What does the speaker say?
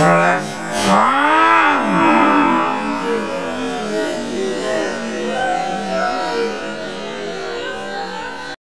All.